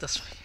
this way.